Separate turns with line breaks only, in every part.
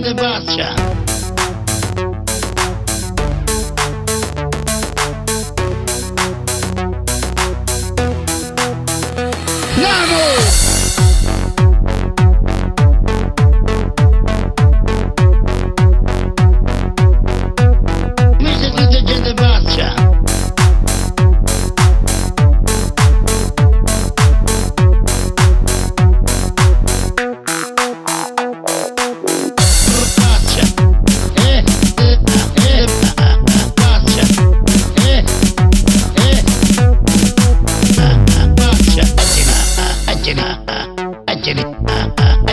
tiene ¡Vamos!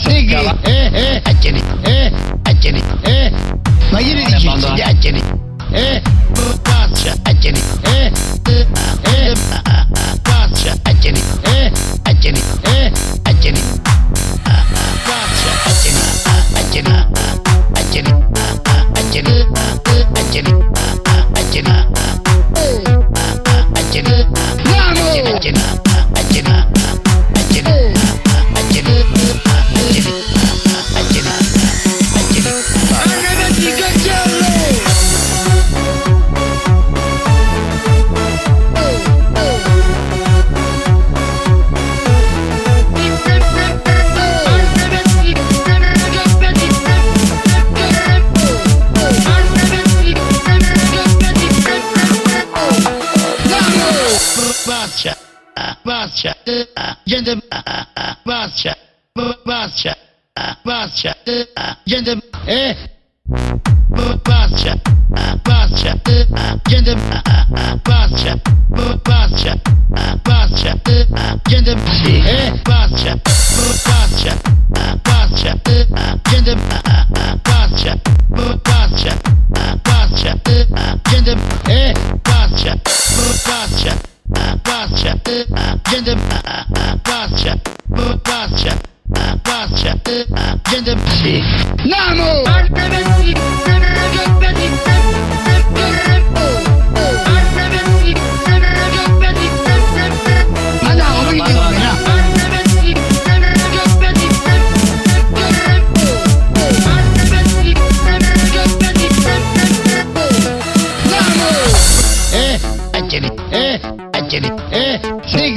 eh, segui, eh, eh, acceni, eh, acceni, eh. Ma ne dici, sì, acceni, eh, baccia, acceni, eh, eh, baccia, acceni, eh, acceni, eh, acceni, baccia, acceni, acceni, acceni, acceni, acceni, acceni, acceni, acceni, acceni, acceni, Bacia, bacia, jeden, bacia, bacia, bacia, jeden, e, bacia, bacia, jeden, bacia, bacia, bacia, jeden, e, bacia, bacia. gender Russia Russia Russia gender Namo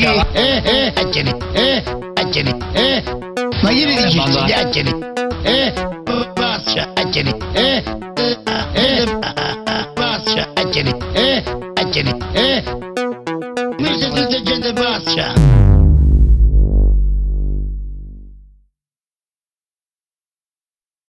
Acele, eh, acele, eh, acele, eh. Hayır diyeceksin ya acele, eh. Basça acele, eh, eh. Basça acele, eh, acele, eh. Müşteri de kendi basça.